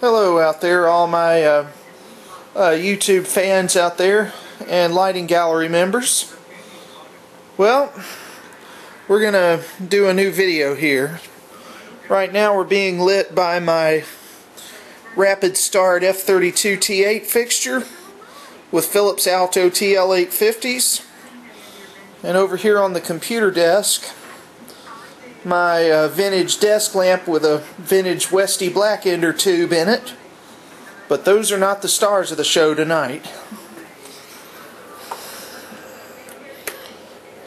Hello out there, all my uh, uh, YouTube fans out there and lighting gallery members. Well, we're going to do a new video here. Right now we're being lit by my Rapid Start F32 T8 fixture with Philips Alto TL850s. And over here on the computer desk, my uh, vintage desk lamp with a vintage Westy Black Ender tube in it. But those are not the stars of the show tonight.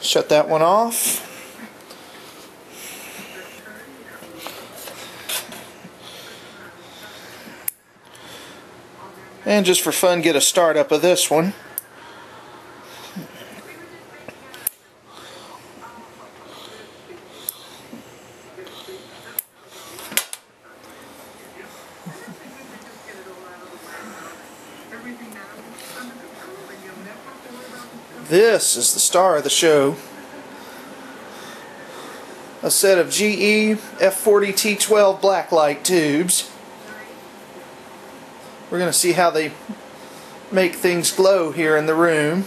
Shut that one off. And just for fun, get a startup of this one. This is the star of the show. A set of GE F40 T12 blacklight tubes. We're going to see how they make things glow here in the room.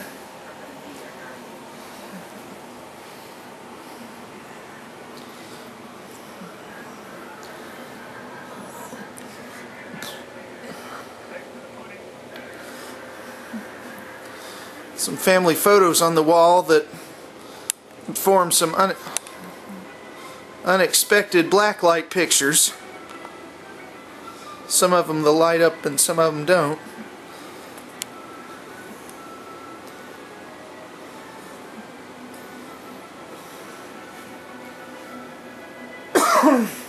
Some family photos on the wall that form some un unexpected blacklight pictures. Some of them the light up and some of them don't.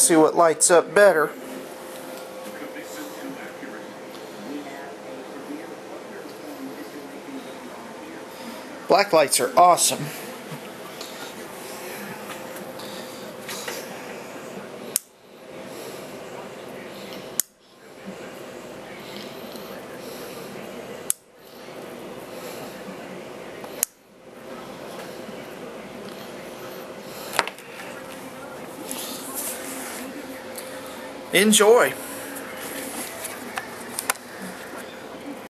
see what lights up better. Black lights are awesome. Enjoy.